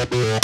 Yeah, yeah.